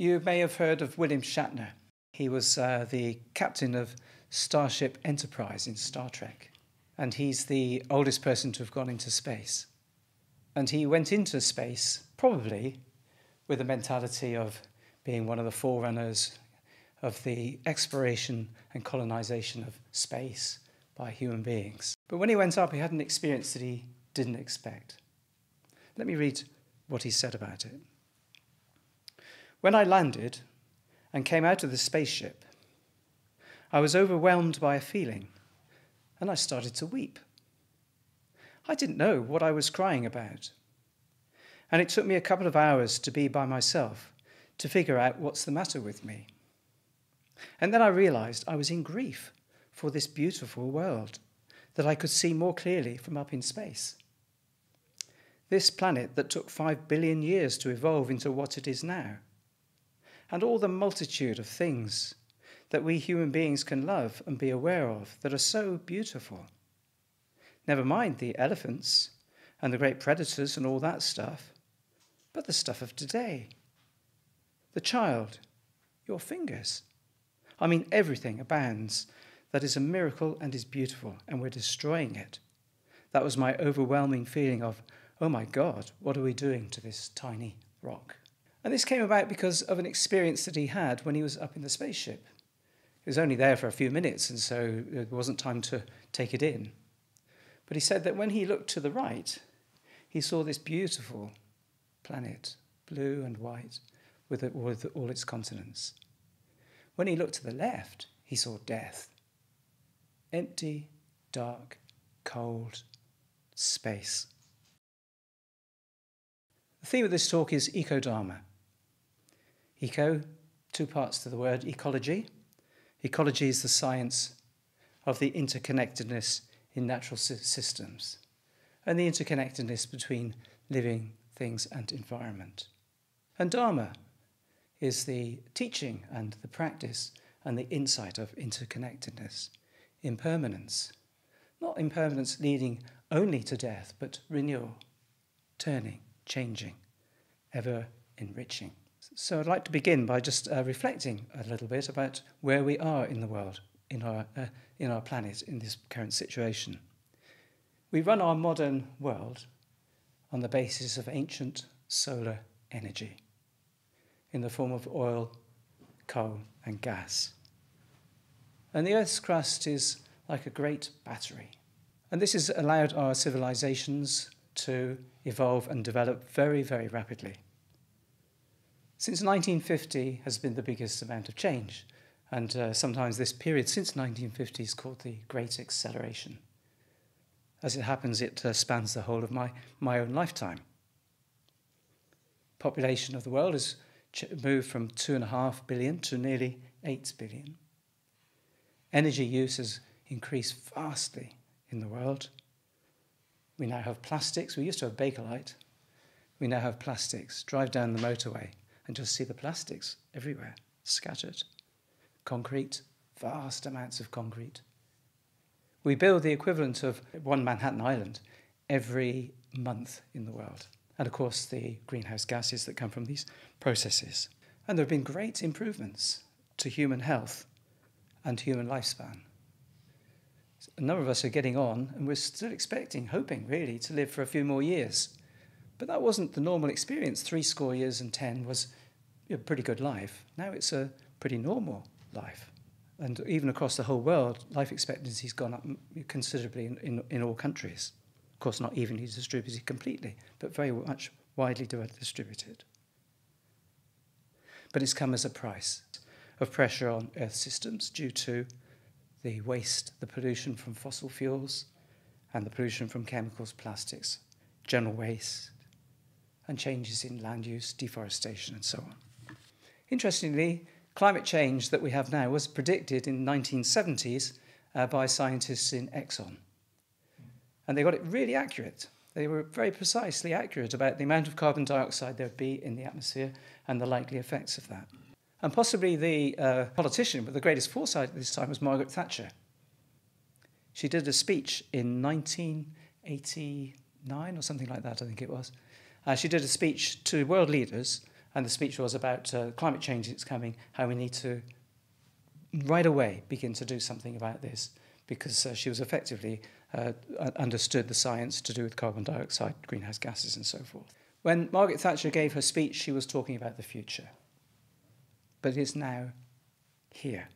You may have heard of William Shatner. He was uh, the captain of Starship Enterprise in Star Trek, and he's the oldest person to have gone into space. And he went into space probably with the mentality of being one of the forerunners of the exploration and colonization of space by human beings. But when he went up, he had an experience that he didn't expect. Let me read what he said about it. When I landed and came out of the spaceship, I was overwhelmed by a feeling and I started to weep. I didn't know what I was crying about. And it took me a couple of hours to be by myself to figure out what's the matter with me. And then I realized I was in grief for this beautiful world that I could see more clearly from up in space. This planet that took five billion years to evolve into what it is now. And all the multitude of things that we human beings can love and be aware of that are so beautiful. Never mind the elephants and the great predators and all that stuff, but the stuff of today. The child, your fingers. I mean, everything abounds that is a miracle and is beautiful, and we're destroying it. That was my overwhelming feeling of, oh my God, what are we doing to this tiny rock? And this came about because of an experience that he had when he was up in the spaceship. He was only there for a few minutes, and so there wasn't time to take it in. But he said that when he looked to the right, he saw this beautiful planet, blue and white, with, it, with all its continents. When he looked to the left, he saw death. Empty, dark, cold, space. The theme of this talk is eco-dharma. Eco, two parts to the word ecology. Ecology is the science of the interconnectedness in natural systems and the interconnectedness between living things and environment. And Dharma is the teaching and the practice and the insight of interconnectedness, impermanence. Not impermanence leading only to death, but renewal, turning, changing, ever enriching. So I'd like to begin by just uh, reflecting a little bit about where we are in the world, in our, uh, in our planet, in this current situation. We run our modern world on the basis of ancient solar energy in the form of oil, coal, and gas. And the Earth's crust is like a great battery. And this has allowed our civilizations to evolve and develop very, very rapidly. Since 1950 has been the biggest amount of change, and uh, sometimes this period since 1950 is called the Great Acceleration. As it happens, it uh, spans the whole of my, my own lifetime. Population of the world has moved from 2.5 billion to nearly 8 billion. Energy use has increased vastly in the world. We now have plastics. We used to have Bakelite. We now have plastics. Drive down the motorway and just see the plastics everywhere, scattered. Concrete, vast amounts of concrete. We build the equivalent of one Manhattan Island every month in the world. And of course, the greenhouse gases that come from these processes. And there have been great improvements to human health and human lifespan. A number of us are getting on, and we're still expecting, hoping really, to live for a few more years. But that wasn't the normal experience. Three score years and ten was a pretty good life. Now it's a pretty normal life. And even across the whole world, life expectancy has gone up considerably in, in, in all countries. Of course, not evenly distributed completely, but very much widely distributed. But it's come as a price of pressure on Earth systems due to the waste, the pollution from fossil fuels, and the pollution from chemicals, plastics, general waste, and changes in land use, deforestation, and so on. Interestingly, climate change that we have now was predicted in the 1970s uh, by scientists in Exxon. And they got it really accurate. They were very precisely accurate about the amount of carbon dioxide there would be in the atmosphere and the likely effects of that. And possibly the uh, politician with the greatest foresight at this time was Margaret Thatcher. She did a speech in 1989 or something like that, I think it was. Uh, she did a speech to world leaders And the speech was about uh, climate change that's coming, how we need to right away begin to do something about this, because uh, she was effectively uh, understood the science to do with carbon dioxide, greenhouse gases, and so forth. When Margaret Thatcher gave her speech, she was talking about the future. But it is now here.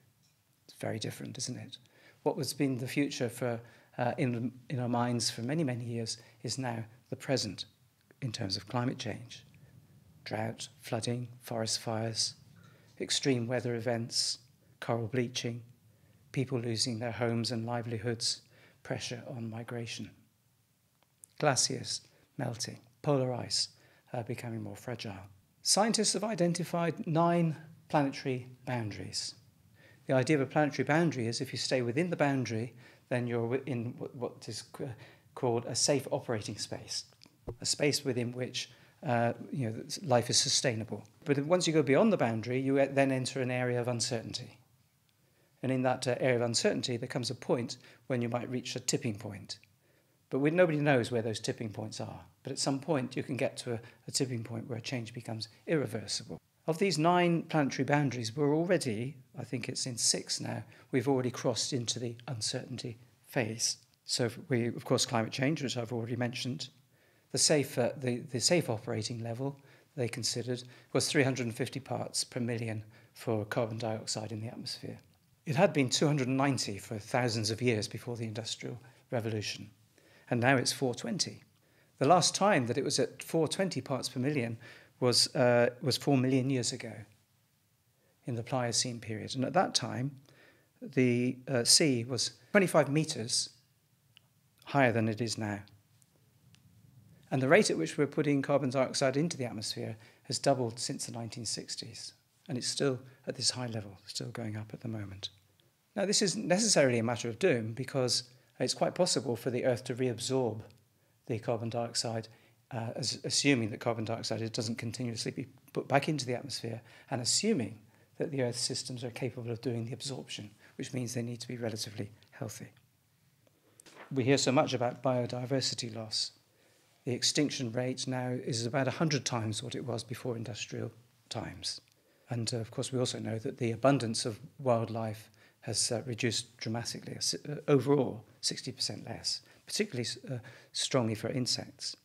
It's very different, isn't it? What was been the future for uh, in, in our minds for many, many years is now the present in terms of climate change. Drought, flooding, forest fires, extreme weather events, coral bleaching, people losing their homes and livelihoods, pressure on migration. Glaciers melting, polar ice uh, becoming more fragile. Scientists have identified nine planetary boundaries. The idea of a planetary boundary is if you stay within the boundary, then you're in what is called a safe operating space, a space within which uh, you know, life is sustainable. But once you go beyond the boundary, you then enter an area of uncertainty. And in that uh, area of uncertainty, there comes a point when you might reach a tipping point. But we, nobody knows where those tipping points are. But at some point, you can get to a, a tipping point where change becomes irreversible. Of these nine planetary boundaries, we're already, I think it's in six now, we've already crossed into the uncertainty phase. So we, of course, climate change, which I've already mentioned. The safe, the, the safe operating level they considered was 350 parts per million for carbon dioxide in the atmosphere. It had been 290 for thousands of years before the Industrial Revolution, and now it's 420. The last time that it was at 420 parts per million was, uh, was 4 million years ago in the Pliocene period. And at that time, the uh, sea was 25 meters higher than it is now. And the rate at which we're putting carbon dioxide into the atmosphere has doubled since the 1960s and it's still at this high level, still going up at the moment. Now, this isn't necessarily a matter of doom because it's quite possible for the Earth to reabsorb the carbon dioxide, uh, as, assuming that carbon dioxide doesn't continuously be put back into the atmosphere, and assuming that the Earth's systems are capable of doing the absorption, which means they need to be relatively healthy. We hear so much about biodiversity loss. The extinction rate now is about 100 times what it was before industrial times. And uh, of course, we also know that the abundance of wildlife has uh, reduced dramatically, uh, overall 60% less, particularly uh, strongly for insects.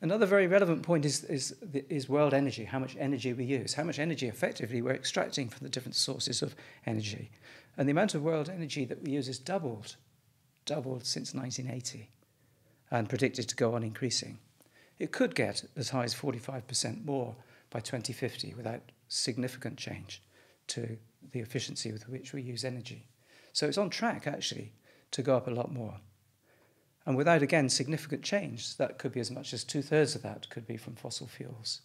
Another very relevant point is, is, is world energy, how much energy we use, how much energy effectively we're extracting from the different sources of energy. And the amount of world energy that we use has doubled, doubled since 1980, and predicted to go on increasing. It could get as high as 45% more by 2050 without significant change to the efficiency with which we use energy. So it's on track, actually, to go up a lot more. And without, again, significant change, that could be as much as two thirds of that could be from fossil fuels.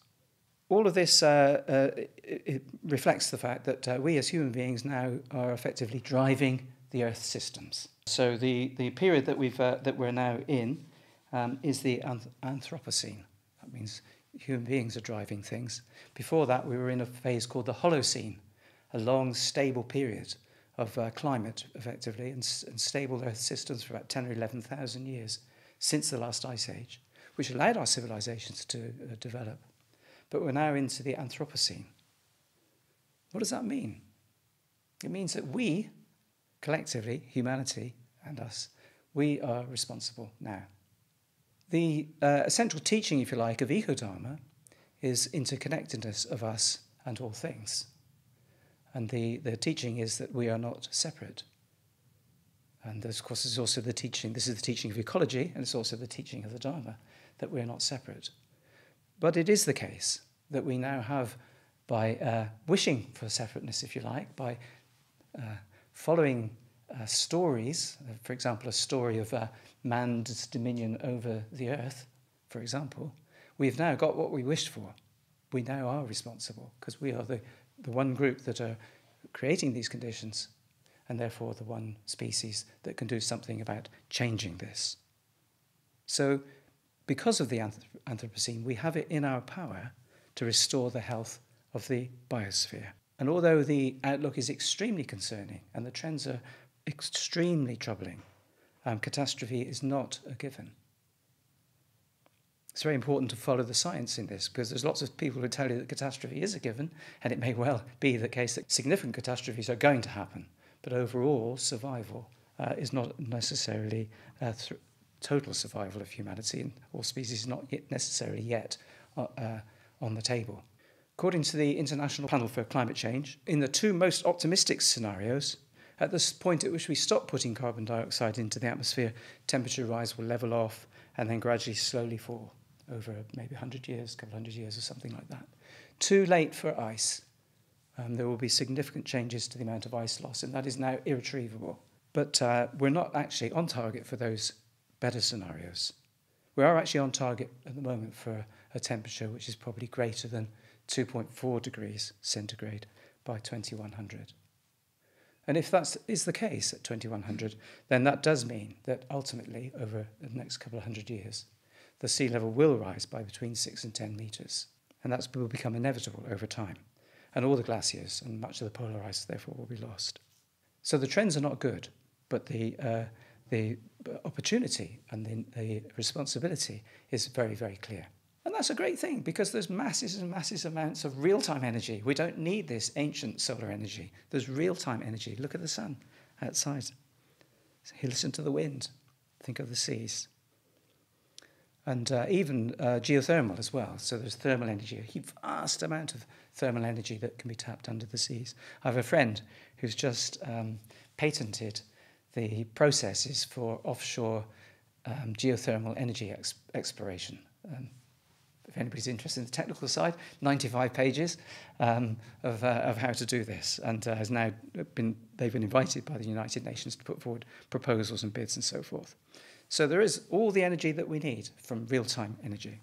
All of this uh, uh, it, reflects the fact that uh, we as human beings now are effectively driving the Earth systems. So the, the period that, we've, uh, that we're now in um, is the anth- Anthropocene. That means human beings are driving things. Before that, we were in a phase called the Holocene, a long, stable period of uh, climate, effectively, and, and, stable Earth systems for about 10 or 11,000 years since the last ice age, which allowed our civilizations to uh, develop. But we're now into the Anthropocene. What does that mean? It means that we, collectively, humanity and us, we are responsible now. The uh, teaching, if you like, of Ecodharma is interconnectedness of us and all things. And the, the teaching is that we are not separate. And this, of course, there's also the teaching, this is the teaching of ecology, and it's also the teaching of the Dharma, that we're not separate. But it is the case that we now have, by uh, wishing for separateness, if you like, by uh, following uh, stories, uh, for example, a story of uh, man's dominion over the earth, for example, we've now got what we wished for. We now are responsible because we are the, the one group that are creating these conditions and therefore the one species that can do something about changing this. So, because of the Anthropocene, we have it in our power to restore the health of the biosphere. And although the outlook is extremely concerning and the trends are extremely troubling, um, catastrophe is not a given. It's very important to follow the science in this because there's lots of people who tell you that catastrophe is a given, and it may well be the case that significant catastrophes are going to happen. But overall, survival uh, is not necessarily uh, total survival of humanity, and all species is not yet necessarily yet uh, uh, on the table. According to the International Panel for Climate Change, in the two most optimistic scenarios, at this point at which we stop putting carbon dioxide into the atmosphere, temperature rise will level off and then gradually slowly fall over maybe 100 years, a couple hundred years or something like that. Too late for ice. Um, there will be significant changes to the amount of ice loss, and that is now irretrievable. But uh, we're not actually on target for those better scenarios. We are actually on target at the moment for a temperature which is probably greater than 2.4 degrees centigrade by 2100. And if that is the case at 2100, then that does mean that ultimately, over the next couple of hundred years, the sea level will rise by between 6 and 10 metres. And that will become inevitable over time. And all the glaciers and much of the polar ice, therefore, will be lost. So the trends are not good, but the, uh, the opportunity and the, the responsibility is very, very clear. And that's a great thing because there's masses and masses amounts of real time energy. We don't need this ancient solar energy. There's real time energy. Look at the sun outside. Listen to the wind. Think of the seas. And uh, even uh, geothermal as well. So there's thermal energy, a vast amount of thermal energy that can be tapped under the seas. I have a friend who's just um, patented the processes for offshore um, geothermal energy ex- exploration. Um, if anybody's interested in the technical side, 95 pages um, of, uh, of how to do this, and uh, has now been they've been invited by the United Nations to put forward proposals and bids and so forth. So there is all the energy that we need from real-time energy.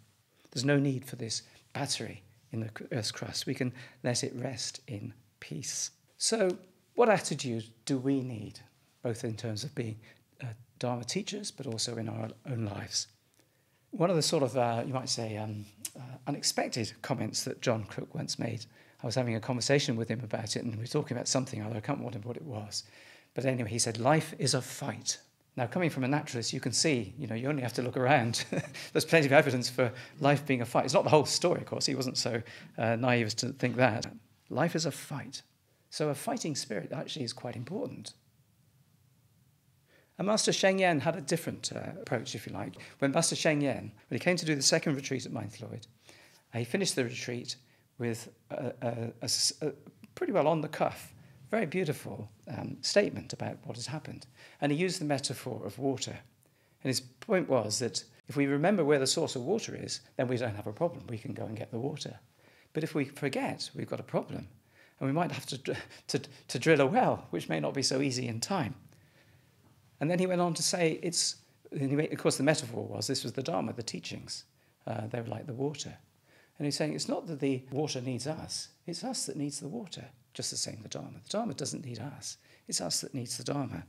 There's no need for this battery in the Earth's crust. We can let it rest in peace. So, what attitude do we need, both in terms of being uh, Dharma teachers, but also in our own lives? One of the sort of, uh, you might say, um, uh, unexpected comments that John Crook once made, I was having a conversation with him about it, and we were talking about something, although I can't remember what it was. But anyway, he said, Life is a fight. Now, coming from a naturalist, you can see, you know, you only have to look around. There's plenty of evidence for life being a fight. It's not the whole story, of course. He wasn't so uh, naive as to think that. Life is a fight. So, a fighting spirit actually is quite important. And Master Sheng Yen had a different uh, approach, if you like. When Master Sheng Yen, when he came to do the second retreat at Maenllwyd, uh, he finished the retreat with a, a, a, a pretty well on the cuff, very beautiful um, statement about what has happened. And he used the metaphor of water. And his point was that if we remember where the source of water is, then we don't have a problem. We can go and get the water. But if we forget, we've got a problem. And we might have to, to, to drill a well, which may not be so easy in time. And then he went on to say, it's, of course, the metaphor was this was the Dharma, the teachings. Uh, they were like the water. And he's saying it's not that the water needs us, it's us that needs the water, just the same the Dharma. The Dharma doesn't need us, it's us that needs the Dharma.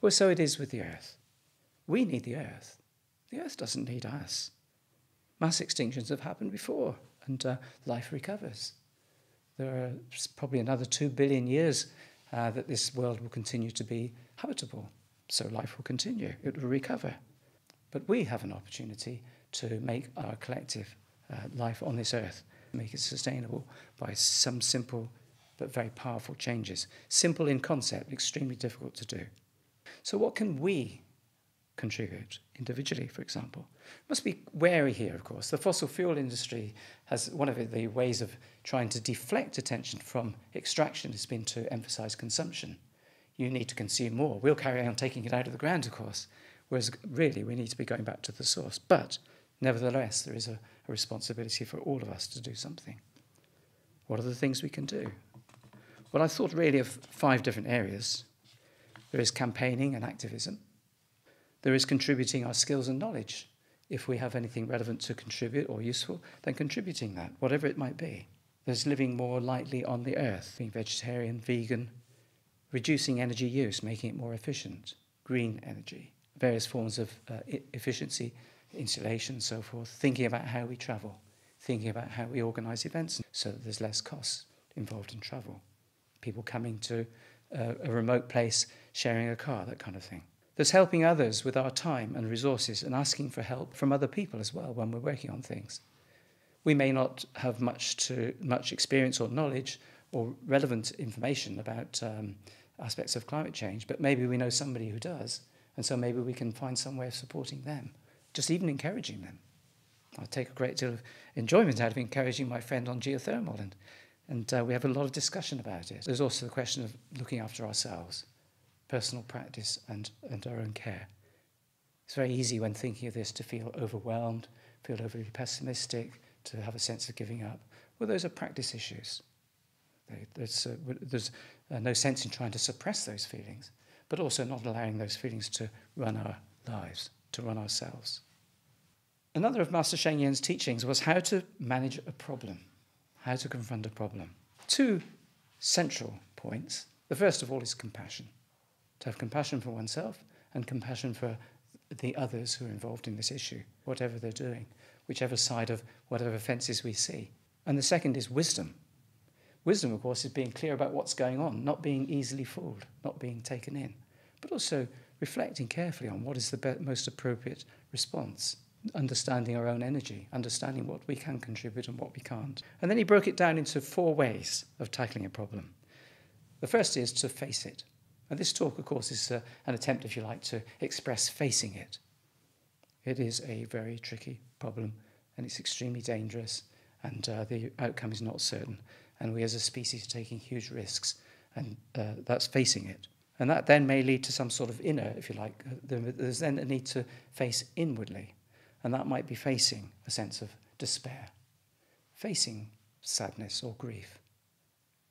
Well, so it is with the earth. We need the earth. The earth doesn't need us. Mass extinctions have happened before, and uh, life recovers. There are probably another two billion years uh, that this world will continue to be habitable so life will continue, it will recover. But we have an opportunity to make our collective uh, life on this earth, make it sustainable by some simple but very powerful changes. Simple in concept, extremely difficult to do. So, what can we contribute individually, for example? Must be wary here, of course. The fossil fuel industry has one of the ways of trying to deflect attention from extraction has been to emphasize consumption you need to consume more. We'll carry on taking it out of the ground, of course, whereas really we need to be going back to the source. But nevertheless, there is a, a responsibility for all of us to do something. What are the things we can do? Well, I thought really of five different areas. There is campaigning and activism. There is contributing our skills and knowledge. If we have anything relevant to contribute or useful, then contributing that, whatever it might be. There's living more lightly on the earth, being vegetarian, vegan, reducing energy use, making it more efficient, green energy, various forms of uh, efficiency, insulation, so forth, thinking about how we travel, thinking about how we organise events so that there's less costs involved in travel. People coming to uh, a remote place, sharing a car, that kind of thing. There's helping others with our time and resources and asking for help from other people as well when we're working on things. We may not have much to much experience or knowledge or relevant information about um, aspects of climate change, but maybe we know somebody who does, and so maybe we can find some way of supporting them, just even encouraging them. I take a great deal of enjoyment out of encouraging my friend on geothermal, and, and uh, we have a lot of discussion about it. There's also the question of looking after ourselves, personal practice, and, and our own care. It's very easy when thinking of this to feel overwhelmed, feel overly pessimistic, to have a sense of giving up. Well, those are practice issues. There's, uh, there's uh, no sense in trying to suppress those feelings, but also not allowing those feelings to run our lives, to run ourselves. Another of Master Sheng Yen's teachings was how to manage a problem, how to confront a problem. Two central points. The first of all is compassion. To have compassion for oneself and compassion for the others who are involved in this issue, whatever they're doing, whichever side of whatever fences we see. And the second is wisdom. Wisdom, of course, is being clear about what's going on, not being easily fooled, not being taken in, but also reflecting carefully on what is the most appropriate response understanding our own energy, understanding what we can contribute and what we can't. And then he broke it down into four ways of tackling a problem. The first is to face it. And this talk, of course, is uh, an attempt, if you like, to express facing it. It is a very tricky problem and it's extremely dangerous and uh, the outcome is not certain. And we as a species are taking huge risks and uh, that's facing it. And that then may lead to some sort of inner, if you like. Uh, there's then a need to face inwardly and that might be facing a sense of despair, facing sadness or grief.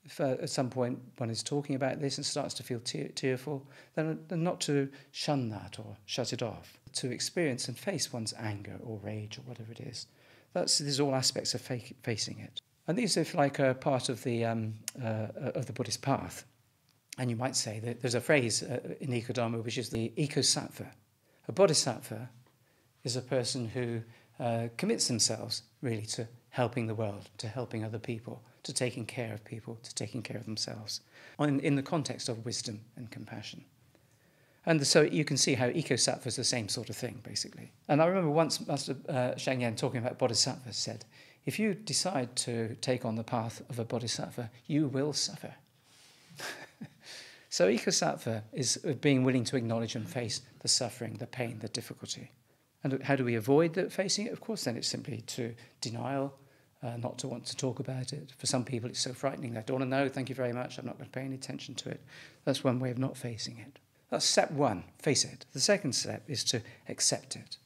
If uh, at some point one is talking about this and starts to feel te- tearful, then, then not to shun that or shut it off, to experience and face one's anger or rage or whatever it is. That's, these are all aspects of facing it. And these, if like, are part of the, um, uh, of the Buddhist path. And you might say that there's a phrase uh, in Ecodharma which is the ecosattva. A bodhisattva is a person who uh, commits themselves really to helping the world, to helping other people, to taking care of people, to taking care of themselves, in, in the context of wisdom and compassion. And so you can see how ecosattva is the same sort of thing, basically. And I remember once Master uh, Sheng Yen talking about bodhisattvas said, if you decide to take on the path of a bodhisattva, you will suffer. so ecosattva is being willing to acknowledge and face the suffering, the pain, the difficulty. And how do we avoid the, facing it? Of course, then it's simply to denial, uh, not to want to talk about it. For some people, it's so frightening. They don't want to know, thank you very much, I'm not going to pay any attention to it. That's one way of not facing it. That's step one, face it. The second step is to accept it.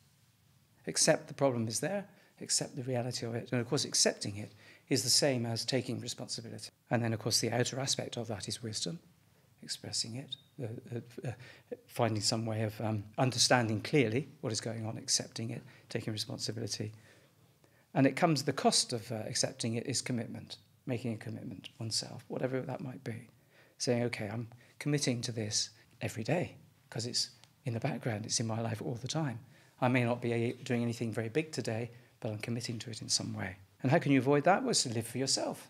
Accept the problem is there, accept the reality of it. And of course, accepting it is the same as taking responsibility. And then, of course, the outer aspect of that is wisdom expressing it, uh, uh, uh, finding some way of um, understanding clearly what is going on, accepting it, taking responsibility. And it comes, the cost of uh, accepting it is commitment, making a commitment oneself, whatever that might be. Saying, okay, I'm committing to this every day because it's in the background, it's in my life all the time. I may not be doing anything very big today, but I'm committing to it in some way. And how can you avoid that? Was to live for yourself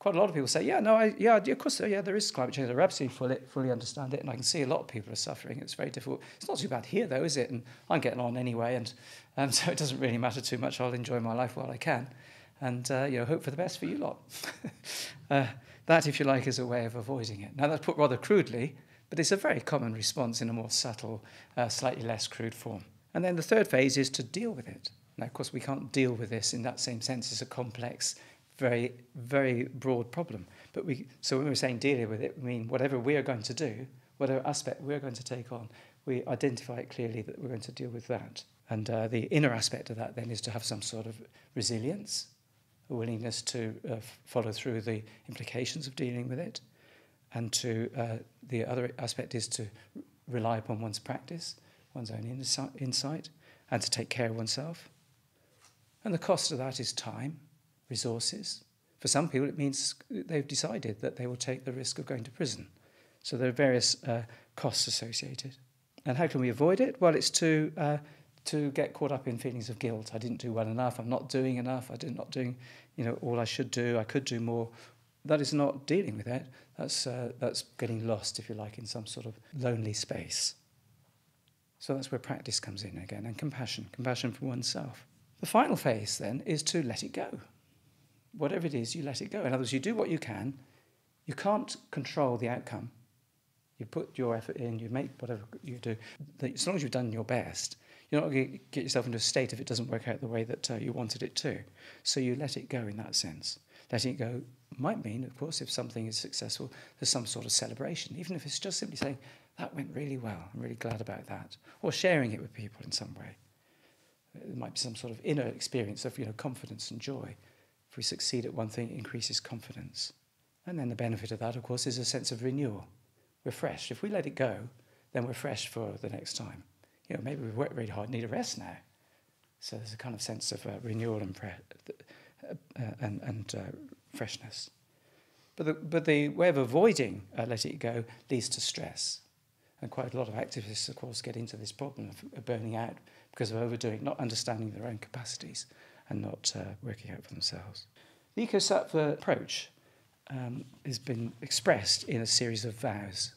quite a lot of people say, yeah, no, I, yeah, of course, yeah, there is climate change. I absolutely fully, fully understand it, and I can see a lot of people are suffering. It's very difficult. It's not too bad here, though, is it? And I'm getting on anyway, and um, so it doesn't really matter too much. I'll enjoy my life while I can, and uh, you know, hope for the best for you lot. uh, that, if you like, is a way of avoiding it. Now, that's put rather crudely, but it's a very common response in a more subtle, uh, slightly less crude form. And then the third phase is to deal with it. Now, of course, we can't deal with this in that same sense. It's a complex very, very broad problem. But we, so when we're saying dealing with it, we mean whatever we are going to do, whatever aspect we're going to take on, we identify it clearly that we're going to deal with that. And uh, the inner aspect of that then is to have some sort of resilience, a willingness to uh, follow through the implications of dealing with it. And to uh, the other aspect is to rely upon one's practice, one's own insight, and to take care of oneself. And the cost of that is time resources. For some people, it means they've decided that they will take the risk of going to prison. So there are various uh, costs associated. And how can we avoid it? Well, it's to uh, to get caught up in feelings of guilt. I didn't do well enough. I'm not doing enough. I did not doing, you know, all I should do. I could do more. That is not dealing with it. That's uh, that's getting lost, if you like, in some sort of lonely space. So that's where practice comes in again, and compassion, compassion for oneself. The final phase then is to let it go. Whatever it is, you let it go. In other words, you do what you can. You can't control the outcome. You put your effort in, you make whatever you do. As long as you've done your best, you're not going to get yourself into a state if it doesn't work out the way that uh, you wanted it to. So you let it go in that sense. Letting it go might mean, of course, if something is successful, there's some sort of celebration, even if it's just simply saying, that went really well, I'm really glad about that, or sharing it with people in some way. There might be some sort of inner experience of you know, confidence and joy. If we succeed at one thing, it increases confidence. And then the benefit of that, of course, is a sense of renewal. We're fresh. If we let it go, then we're fresh for the next time. You know, maybe we've worked really hard, need a rest now. So there's a kind of sense of uh, renewal and, uh, uh, and, and uh, freshness. But the, but the way of avoiding uh, letting it go leads to stress. And quite a lot of activists, of course, get into this problem of burning out because of overdoing, not understanding their own capacities and not uh, working out for themselves. The Ecosattva approach um, has been expressed in a series of vows.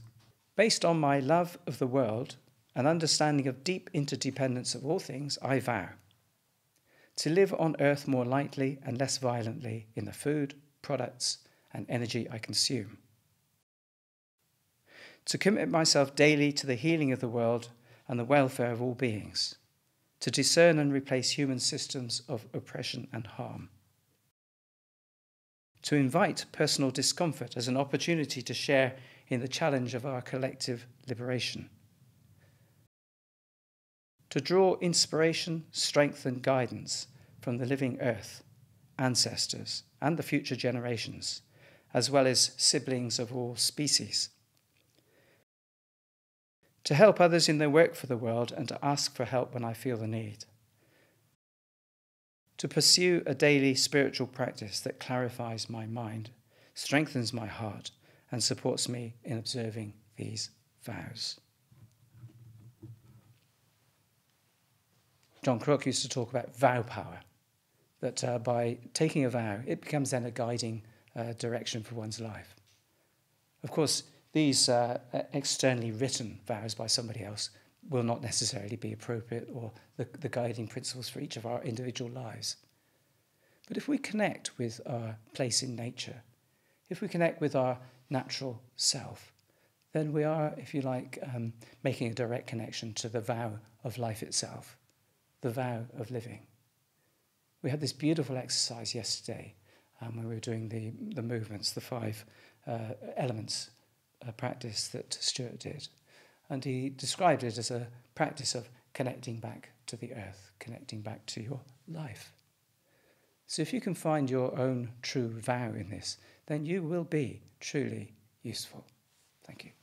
Based on my love of the world and understanding of deep interdependence of all things, I vow to live on earth more lightly and less violently in the food, products, and energy I consume. To commit myself daily to the healing of the world and the welfare of all beings. To discern and replace human systems of oppression and harm. To invite personal discomfort as an opportunity to share in the challenge of our collective liberation. To draw inspiration, strength, and guidance from the living earth, ancestors, and the future generations, as well as siblings of all species. To help others in their work for the world and to ask for help when I feel the need. To pursue a daily spiritual practice that clarifies my mind, strengthens my heart, and supports me in observing these vows. John Crook used to talk about vow power, that uh, by taking a vow, it becomes then a guiding uh, direction for one's life. Of course, these uh, externally written vows by somebody else will not necessarily be appropriate or the, the guiding principles for each of our individual lives. But if we connect with our place in nature, if we connect with our natural self, then we are, if you like, um, making a direct connection to the vow of life itself, the vow of living. We had this beautiful exercise yesterday um, when we were doing the, the movements, the five uh, elements uh, practice that Stuart did. And he described it as a practice of connecting back to the earth, connecting back to your life. So if you can find your own true vow in this, then you will be truly useful. Thank you.